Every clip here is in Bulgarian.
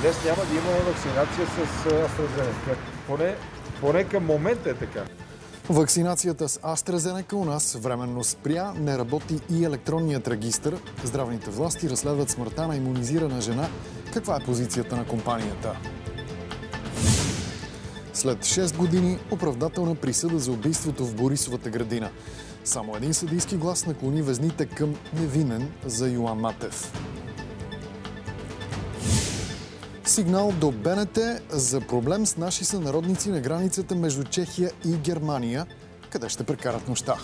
Днес няма да има вакцинация с AstraZeneca. Поне, поне към момента е така. Вакцинацията с AstraZeneca у нас временно спря, не работи и електронният регистр. Здравните власти разследват смъртта на иммунизирана жена. Каква е позицията на компанията? След 6 години оправдателна присъда за убийството в Борисовата градина. Само един съдийски глас наклони везните към невинен за Йоан Матев. Сигнал до БНТ за проблем с наши сънародници на границата между Чехия и Германия. Къде ще прекарат нощта?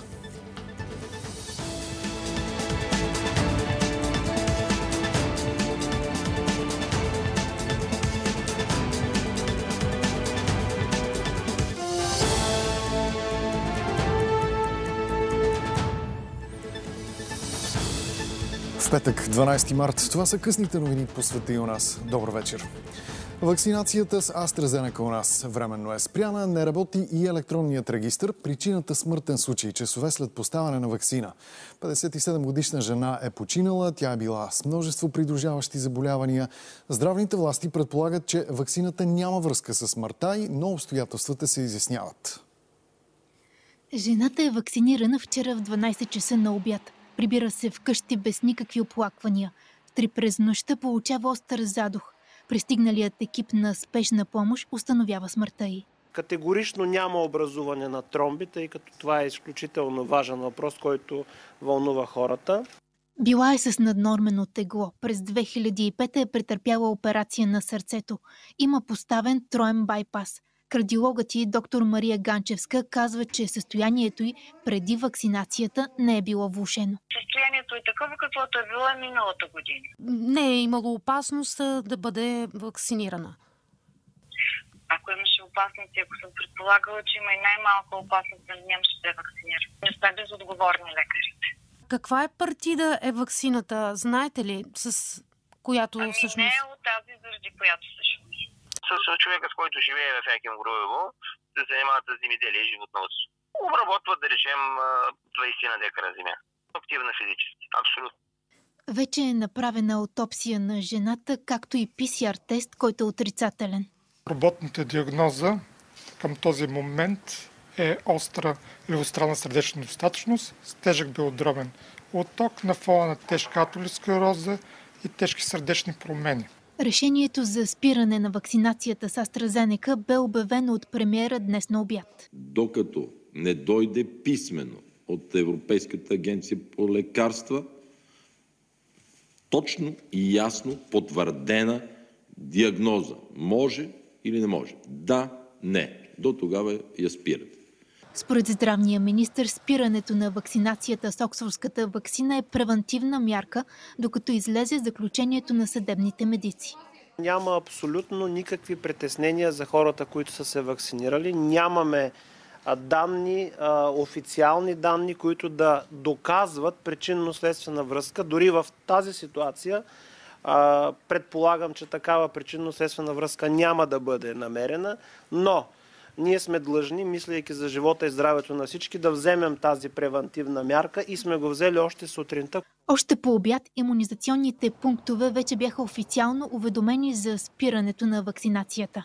Петък, 12 март. Това са късните новини по света и у нас. Добър вечер. Вакцинацията с AstraZeneca у нас временно е спряна, не работи и електронният регистр. Причината смъртен случай, часове след поставяне на вакцина. 57 годишна жена е починала, тя е била с множество придружаващи заболявания. Здравните власти предполагат, че вакцината няма връзка с смъртта и, но обстоятелствата се изясняват. Жената е вакцинирана вчера в 12 часа на обяд. Прибира се вкъщи без никакви оплаквания. Три през нощта получава остър задух. Пристигналият екип на спешна помощ установява смъртта й. Категорично няма образуване на тромби, тъй като това е изключително важен въпрос, който вълнува хората. Била е с наднормено тегло. През 2005 е претърпяла операция на сърцето. Има поставен троен байпас. Кардиологът и доктор Мария Ганчевска казва, че състоянието й преди вакцинацията не е било влушено. Състоянието е такова, каквото е било миналата година. Не е имало опасност да бъде вакцинирана. Ако имаше опасност, ако съм предполагала, че има и най-малка опасност, да нямаше да е вакцинира. Не сме безотговорни лекарите. Каква е партида е вакцината? Знаете ли, с която ами всъщност... не е от тази, заради която всъщност. С човека, с който живее в Яким Груево, се занимават с земеделие и животновътство. Обработват, да речем, 20 на декара земя. Активна физически. Абсолютно. Вече е направена аутопсия на жената, както и PCR тест, който е отрицателен. Работната диагноза към този момент е остра левостранна сърдечна недостатъчност с тежък белодробен отток на фона на тежка атеросклероза и тежки сърдечни промени. Решението за спиране на вакцинацията с AstraZeneca бе обявено от премиера днес на обяд. Докато не дойде писмено от Европейската агенция по лекарства, точно и ясно потвърдена диагноза. Може или не може? Да, не. До тогава я спират. Според здравния министр, спирането на вакцинацията с Оксфордската вакцина е превентивна мярка, докато излезе заключението на съдебните медици. Няма абсолютно никакви притеснения за хората, които са се вакцинирали. Нямаме данни, официални данни, които да доказват причинно-следствена връзка. Дори в тази ситуация предполагам, че такава причинно-следствена връзка няма да бъде намерена, но ние сме длъжни, мислейки за живота и здравето на всички, да вземем тази превентивна мярка и сме го взели още сутринта. Още по обяд иммунизационните пунктове вече бяха официално уведомени за спирането на вакцинацията.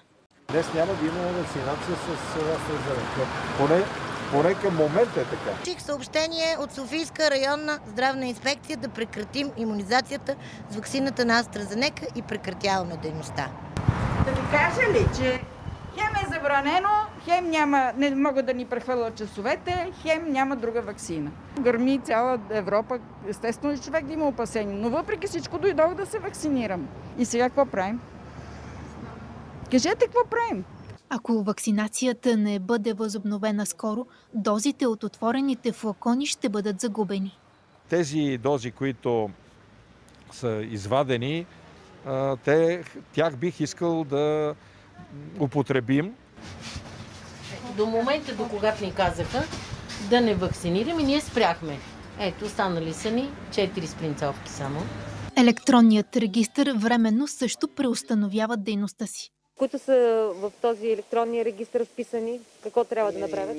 Днес няма да има вакцинация с AstraZeneca. Поне, поне към момента е така. Чих съобщение от Софийска районна здравна инспекция да прекратим иммунизацията с вакцината на AstraZeneca и прекратяваме дейността. Да ви кажа ли, че хем е забранено, хем няма, не могат да ни прехвърлят часовете, хем няма друга вакцина. Гърми цяла Европа, естествено и човек да има опасения, но въпреки всичко дойдох да се вакцинирам. И сега какво правим? Кажете какво правим? Ако вакцинацията не бъде възобновена скоро, дозите от отворените флакони ще бъдат загубени. Тези дози, които са извадени, те, тях бих искал да употребим. До момента, до когато ни казаха да не вакцинираме, ние спряхме. Ето, останали са ни 4 спринцовки само. Електронният регистр временно също преустановява дейността си. Които са в този електронния регистр вписани? Какво трябва да направят?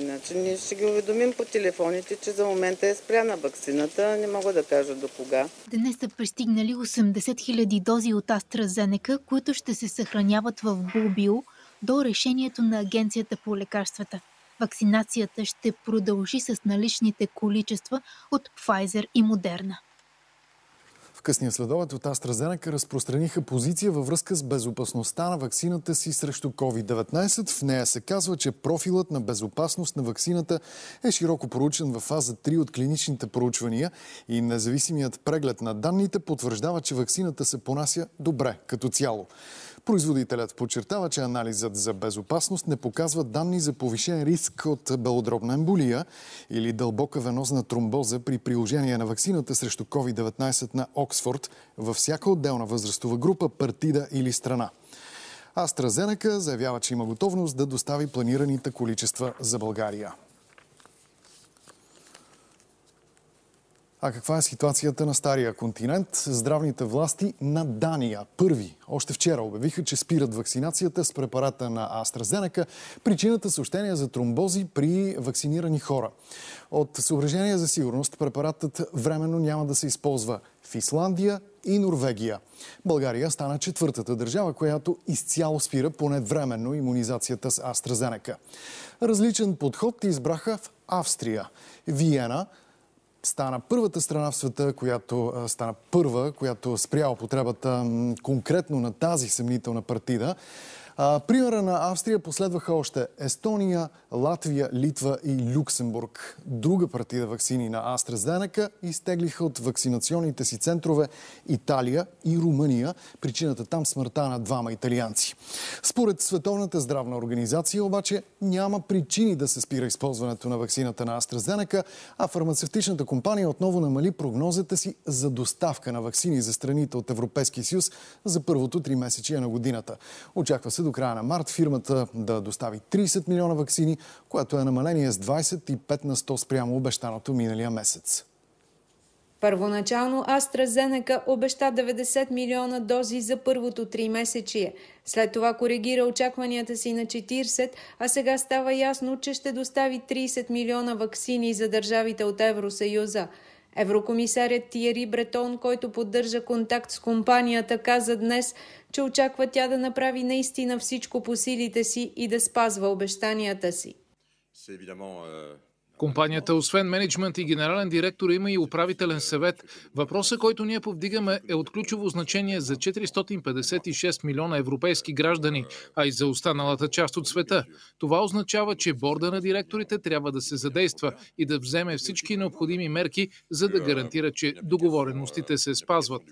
Значи ние ще ги уведомим по телефоните, че за момента е спряна вакцината. Не мога да кажа до кога. Днес са пристигнали 80 000 дози от AstraZeneca, които ще се съхраняват в Булбио до решението на Агенцията по лекарствата. Вакцинацията ще продължи с наличните количества от Pfizer и Moderna. Късния следобед от AstraZeneca разпространиха позиция във връзка с безопасността на вакцината си срещу COVID-19. В нея се казва, че профилът на безопасност на вакцината е широко проучен в фаза 3 от клиничните проучвания и независимият преглед на данните потвърждава, че вакцината се понася добре като цяло. Производителят подчертава, че анализът за безопасност не показва данни за повишен риск от белодробна емболия или дълбока венозна тромбоза при приложение на вакцината срещу COVID-19 на Оксфорд във всяка отделна възрастова група, партида или страна. AstraZeneca заявява, че има готовност да достави планираните количества за България. А каква е ситуацията на Стария континент? Здравните власти на Дания първи още вчера обявиха, че спират вакцинацията с препарата на AstraZeneca. Причината съобщения за тромбози при вакцинирани хора. От съображения за сигурност препаратът временно няма да се използва в Исландия и Норвегия. България стана четвъртата държава, която изцяло спира поне временно иммунизацията с AstraZeneca. Различен подход избраха в Австрия. Виена – стана първата страна в света, която стана първа, която спря употребата конкретно на тази съмнителна партида. А, примера на Австрия последваха още Естония, Латвия, Литва и Люксембург. Друга партида вакцини на AstraZeneca изтеглиха от вакцинационните си центрове Италия и Румъния. Причината там смъртта на двама италианци. Според Световната здравна организация обаче няма причини да се спира използването на вакцината на AstraZeneca, а фармацевтичната компания отново намали прогнозата си за доставка на вакцини за страните от Европейския съюз за първото три месечия на годината. Очаква се до края на март фирмата да достави 30 милиона вакцини, което е намаление с 25 на 100 спрямо обещаното миналия месец. Първоначално AstraZeneca обеща 90 милиона дози за първото три месечие. След това коригира очакванията си на 40, а сега става ясно, че ще достави 30 милиона вакцини за държавите от Евросъюза. Еврокомисарят Тиери Бретон, който поддържа контакт с компанията, каза днес, че очаква тя да направи наистина всичко по силите си и да спазва обещанията си. Компанията, освен менеджмент и генерален директор, има и управителен съвет. Въпросът, който ние повдигаме, е от ключово значение за 456 милиона европейски граждани, а и за останалата част от света. Това означава, че борда на директорите трябва да се задейства и да вземе всички необходими мерки, за да гарантира, че договореностите се спазват.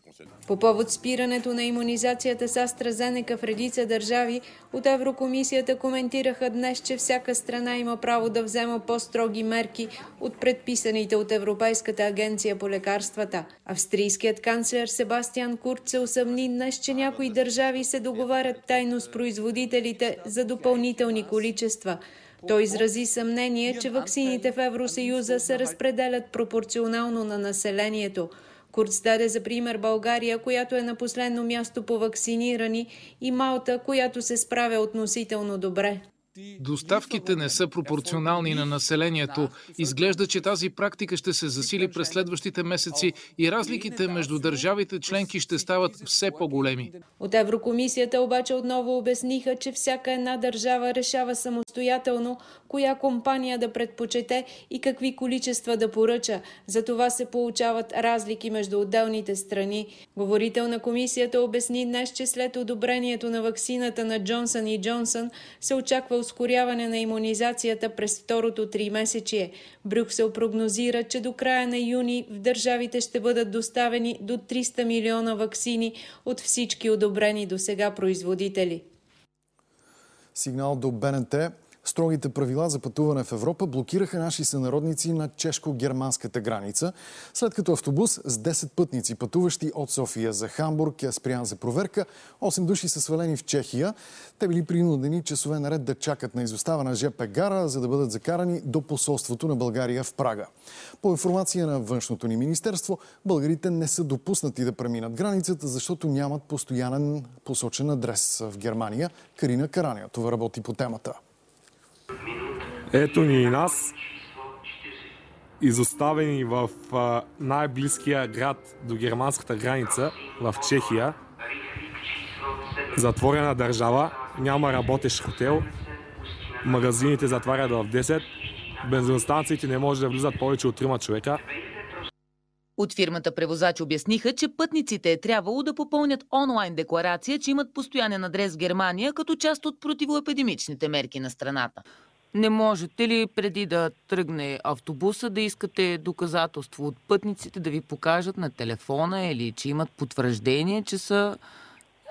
По повод спирането на иммунизацията с AstraZeneca в редица държави, от Еврокомисията коментираха днес, че всяка страна има право да взема по-строги мерки мерки от предписаните от Европейската агенция по лекарствата. Австрийският канцлер Себастиан Курт се усъмни днес, че някои държави се договарят тайно с производителите за допълнителни количества. Той изрази съмнение, че ваксините в Евросъюза се разпределят пропорционално на населението. Курц даде за пример България, която е на последно място по вакцинирани и Малта, която се справя относително добре. Доставките не са пропорционални на населението. Изглежда, че тази практика ще се засили през следващите месеци и разликите между държавите членки ще стават все по-големи. От Еврокомисията обаче отново обясниха, че всяка една държава решава самостоятелно коя компания да предпочете и какви количества да поръча. За това се получават разлики между отделните страни. Говорител на комисията обясни днес, че след одобрението на ваксината на Джонсън и Джонсън се очаква ускоряване на иммунизацията през второто три месечие. Брюксел прогнозира, че до края на юни в държавите ще бъдат доставени до 300 милиона вакцини от всички одобрени до сега производители. Сигнал до БНТ. Строгите правила за пътуване в Европа блокираха наши сънародници на чешко-германската граница, след като автобус с 10 пътници, пътуващи от София за Хамбург, е спрян за проверка. 8 души са свалени в Чехия. Те били принудени часове наред да чакат на изостава на ЖП гара, за да бъдат закарани до посолството на България в Прага. По информация на външното ни министерство, българите не са допуснати да преминат границата, защото нямат постоянен посочен адрес в Германия. Карина Караня това работи по темата. Ето ни и нас, изоставени в най-близкия град до германската граница, в Чехия. Затворена държава, няма работещ хотел, магазините затварят в 10, бензиностанциите не може да влизат повече от 3 човека. От фирмата превозач обясниха, че пътниците е трябвало да попълнят онлайн декларация, че имат постоянен адрес в Германия като част от противоепидемичните мерки на страната. Не можете ли преди да тръгне автобуса да искате доказателство от пътниците да ви покажат на телефона или че имат потвърждение, че са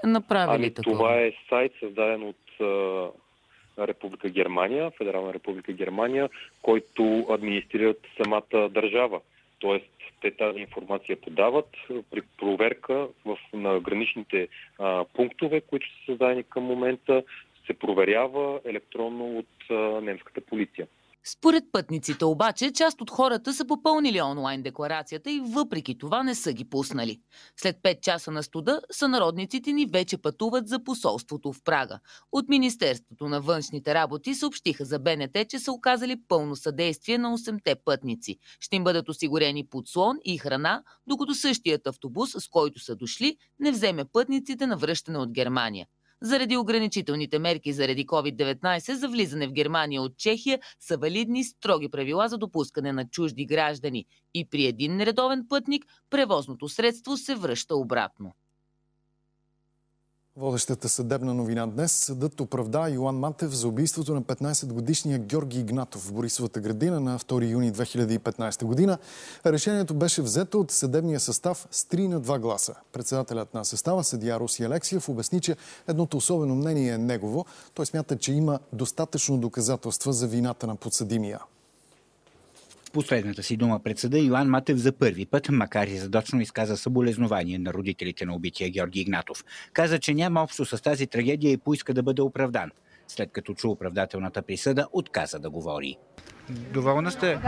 направили ами, такова? Това е сайт създаден от а, Република Германия, Федерална република Германия, който администрират самата държава. Тоест, те тази информация подават при проверка в, на граничните а, пунктове, които са създадени към момента, се проверява електронно от а, немската полиция. Според пътниците обаче, част от хората са попълнили онлайн декларацията и въпреки това не са ги пуснали. След 5 часа на студа, сънародниците ни вече пътуват за посолството в Прага. От Министерството на външните работи съобщиха за БНТ, че са оказали пълно съдействие на 8-те пътници. Ще им бъдат осигурени подслон и храна, докато същият автобус, с който са дошли, не вземе пътниците на връщане от Германия. Заради ограничителните мерки заради COVID-19 за влизане в Германия от Чехия са валидни строги правила за допускане на чужди граждани и при един нередовен пътник превозното средство се връща обратно. Водещата съдебна новина днес съдът оправда Йоан Матев за убийството на 15-годишния Георги Игнатов в Борисовата градина на 2 юни 2015 година. Решението беше взето от съдебния състав с 3 на 2 гласа. Председателят на състава, съдия Руси Алексиев, обясни, че едното особено мнение е негово. Той смята, че има достатъчно доказателства за вината на подсъдимия. В последната си дума пред съда Йоан Матев за първи път, макар и задочно, изказа съболезнование на родителите на убития Георги Игнатов. Каза, че няма общо с тази трагедия и поиска да бъде оправдан. След като чу оправдателната присъда, отказа да говори. Доволна сте?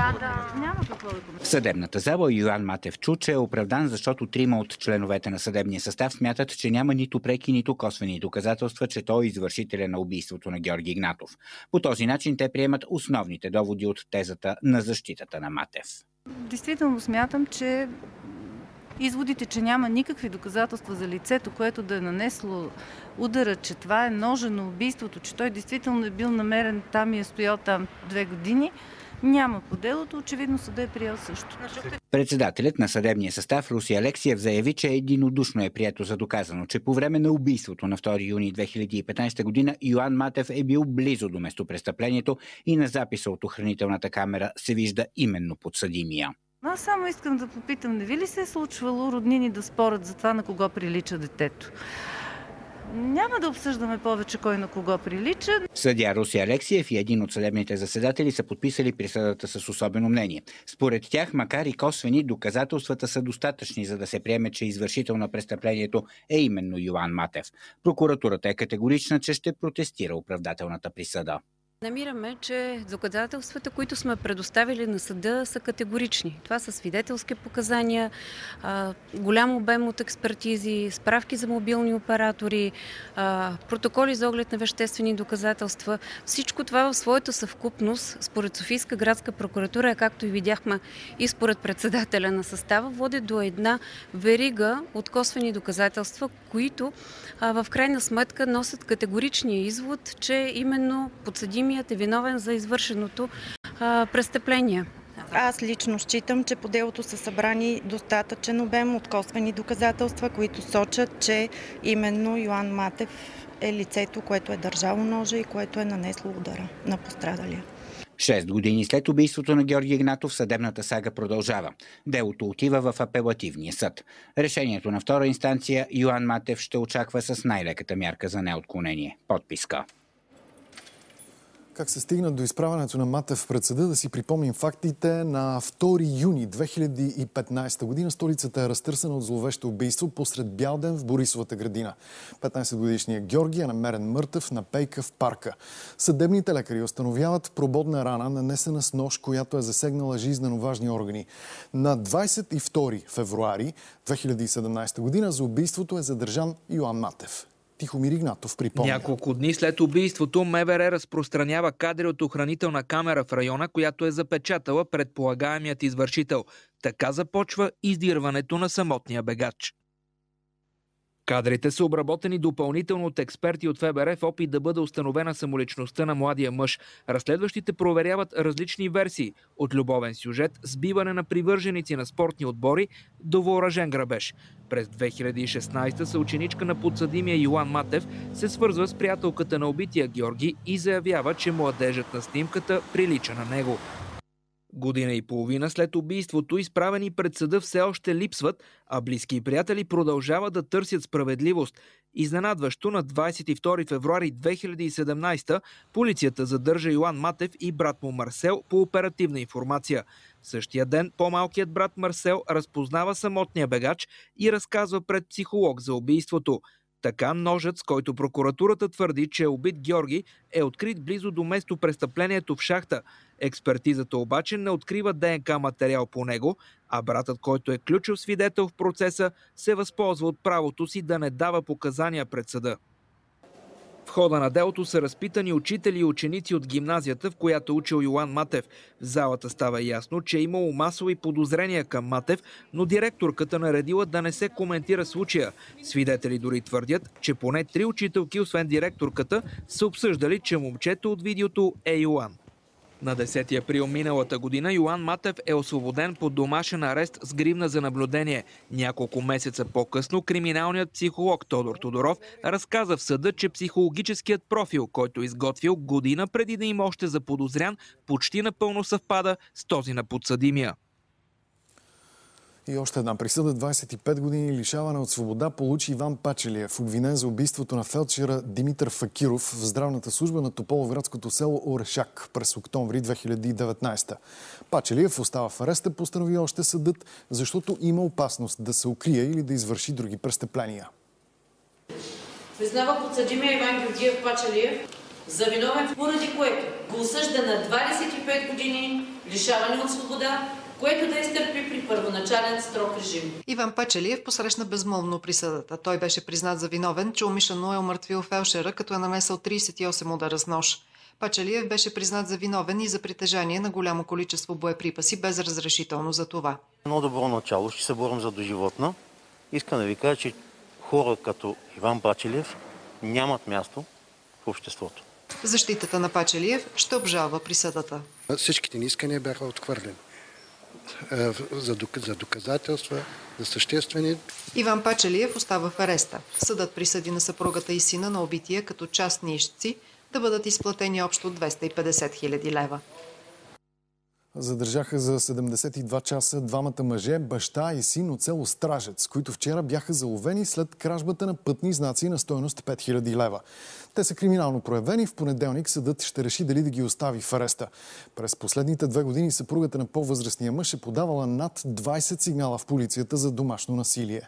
В съдебната зала Йоан Матев чу, че е оправдан, защото трима от членовете на съдебния състав смятат, че няма нито преки, нито косвени доказателства, че той е извършителя на убийството на Георги Игнатов. По този начин те приемат основните доводи от тезата на защитата на Матев. Действително смятам, че изводите, че няма никакви доказателства за лицето, което да е нанесло удара, че това е ножено убийството, че той действително е бил намерен там и е стоял там две години, няма по делото. Очевидно съда е приел също. Председателят на съдебния състав Руси Алексиев заяви, че единодушно е прието за доказано, че по време на убийството на 2 юни 2015 година Йоан Матев е бил близо до местопрестъплението и на записа от охранителната камера се вижда именно подсъдимия. Аз само искам да попитам, не ви ли се е случвало роднини да спорят за това на кого прилича детето? Няма да обсъждаме повече кой на кого прилича. Съдя Руси Алексиев и един от съдебните заседатели са подписали присъдата с особено мнение. Според тях, макар и косвени, доказателствата са достатъчни, за да се приеме, че извършител на престъплението е именно Йоан Матев. Прокуратурата е категорична, че ще протестира оправдателната присъда. Намираме, че доказателствата, които сме предоставили на съда, са категорични. Това са свидетелски показания, голям обем от експертизи, справки за мобилни оператори, протоколи за оглед на веществени доказателства. Всичко това в своята съвкупност, според Софийска градска прокуратура, както и видяхме и според председателя на състава, води до една верига от косвени доказателства, които в крайна сметка носят категоричния извод, че именно подсъдими самият е виновен за извършеното а, престъпление. Аз лично считам, че по делото са събрани достатъчен обем от косвени доказателства, които сочат, че именно Йоан Матев е лицето, което е държало ножа и което е нанесло удара на пострадалия. Шест години след убийството на Георги Игнатов съдебната сага продължава. Делото отива в апелативния съд. Решението на втора инстанция Йоан Матев ще очаква с най-леката мярка за неотклонение – подписка. Как се стигна до изправянето на Матев пред съда, да си припомним фактите. На 2 юни 2015 година столицата е разтърсена от зловещо убийство посред бял ден в Борисовата градина. 15-годишният Георги е намерен мъртъв на пейка в парка. Съдебните лекари установяват прободна рана, нанесена с нож, която е засегнала жизненно важни органи. На 22 февруари 2017 година за убийството е задържан Йоан Матев. Тихомир Игнатов припомня. Няколко дни след убийството МВР разпространява кадри от охранителна камера в района, която е запечатала предполагаемият извършител. Така започва издирването на самотния бегач. Кадрите са обработени допълнително от експерти от ФБР в опит да бъде установена самоличността на младия мъж. Разследващите проверяват различни версии от любовен сюжет, сбиване на привърженици на спортни отбори до въоръжен грабеж. През 2016 съученичка на подсъдимия Йоан Матев се свързва с приятелката на убития Георги и заявява, че младежът на снимката прилича на него. Година и половина след убийството, изправени пред съда все още липсват, а близки и приятели продължават да търсят справедливост. Изненадващо на 22 февруари 2017 полицията задържа Йоан Матев и брат му Марсел по оперативна информация. Същия ден по-малкият брат Марсел разпознава самотния бегач и разказва пред психолог за убийството. Така ножът, с който прокуратурата твърди, че е убит Георги, е открит близо до место престъплението в шахта. Експертизата обаче не открива ДНК материал по него, а братът, който е ключов свидетел в процеса, се възползва от правото си да не дава показания пред съда. Хода на делото са разпитани учители и ученици от гимназията, в която учил Йоан Матев. В залата става ясно, че е имало масови подозрения към Матев, но директорката наредила да не се коментира случая. Свидетели дори твърдят, че поне три учителки, освен директорката, са обсъждали, че момчето от видеото е Йоан. На 10 април миналата година Йоан Матев е освободен под домашен арест с гривна за наблюдение. Няколко месеца по-късно криминалният психолог Тодор Тодоров разказа в съда, че психологическият профил, който изготвил година преди да има още заподозрян, почти напълно съвпада с този на подсъдимия. И още една присъда 25 години лишаване от свобода получи Иван Пачелиев, обвинен за убийството на фелдшера Димитър Факиров в здравната служба на Тополовградското село Орешак през октомври 2019. Пачелиев остава в ареста, постанови още съдът, защото има опасност да се укрие или да извърши други престъпления. Признава подсъдимия Иван Георгиев Пачалиев за виновен, поради което го осъжда на 25 години лишаване от свобода, което да изтърпи при първоначален строг режим. Иван Пачелиев посрещна безмълвно присъдата. Той беше признат за виновен, че умишлено е омъртвил фелшера, като е намесал 38 удара с нож. Пачалиев беше признат за виновен и за притежание на голямо количество боеприпаси без разрешително за това. Едно добро начало, ще се борим за доживотна. Искам да ви кажа, че хора като Иван Пачелиев нямат място в обществото. Защитата на Пачелиев ще обжалва присъдата. Всичките ни искания бяха отхвърлени за доказателства, за съществени. Иван Пачелиев остава в ареста. Съдът присъди на съпругата и сина на убития като частни ищци да бъдат изплатени общо 250 хиляди лева. Задържаха за 72 часа двамата мъже, баща и син от село Стражец, които вчера бяха заловени след кражбата на пътни знаци на стоеност 5000 лева. Те са криминално проявени. В понеделник съдът ще реши дали да ги остави в ареста. През последните две години съпругата на по-възрастния мъж е подавала над 20 сигнала в полицията за домашно насилие.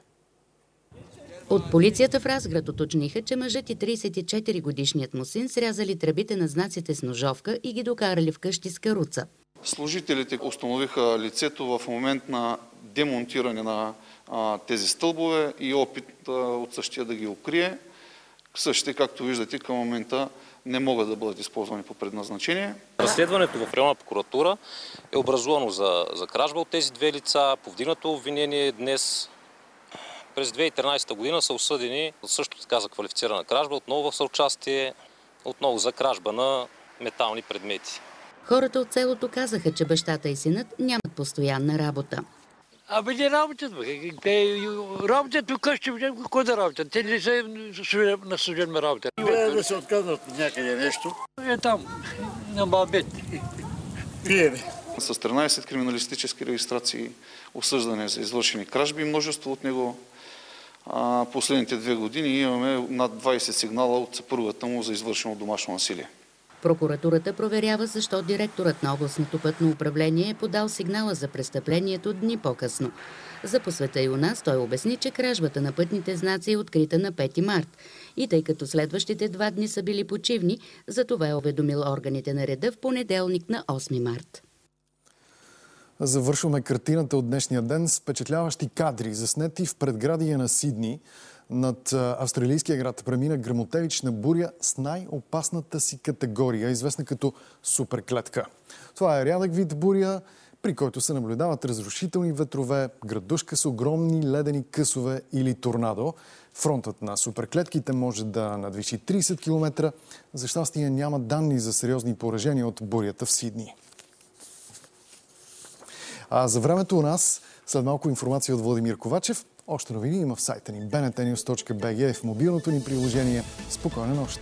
От полицията в Разград уточниха, че мъжът и 34 годишният му син срязали тръбите на знаците с ножовка и ги докарали вкъщи с каруца. Служителите установиха лицето в момент на демонтиране на тези стълбове и опит от същия да ги укрие. Същите, както виждате, към момента не могат да бъдат използвани по предназначение. Разследването в районна прокуратура е образувано за, за кражба от тези две лица. Повдигнато обвинение днес през 2013 година са осъдени също така за квалифицирана кражба, отново в съучастие, отново за кражба на метални предмети. Хората от селото казаха, че бащата и синът нямат постоянна работа. Абе не работят, бе. Те работят тук къщи, кой да работят? Те не са на служебна работа. Трябва да се отказват някъде нещо. Е там, на бабет. Пиеме. С 13 криминалистически регистрации, осъждане за извършени кражби, множество от него. Последните две години имаме над 20 сигнала от съпругата му за извършено домашно насилие. Прокуратурата проверява защо директорът на областното пътно управление е подал сигнала за престъплението дни по-късно. За посвета и у нас той обясни, че кражбата на пътните знаци е открита на 5 март. И тъй като следващите два дни са били почивни, за това е уведомил органите на реда в понеделник на 8 март. Завършваме картината от днешния ден с впечатляващи кадри, заснети в предградие на Сидни. Над австралийския град премина грамотевична буря с най-опасната си категория, известна като суперклетка. Това е рядък вид буря, при който се наблюдават разрушителни ветрове, градушка с огромни ледени късове или торнадо. Фронтът на суперклетките може да надвиши 30 км. За щастие няма данни за сериозни поражения от бурята в Сидни. А за времето у нас, след малко информация от Владимир Ковачев, още новини има в сайта ни bnetnews.bg в мобилното ни приложение. Спокойна нощ!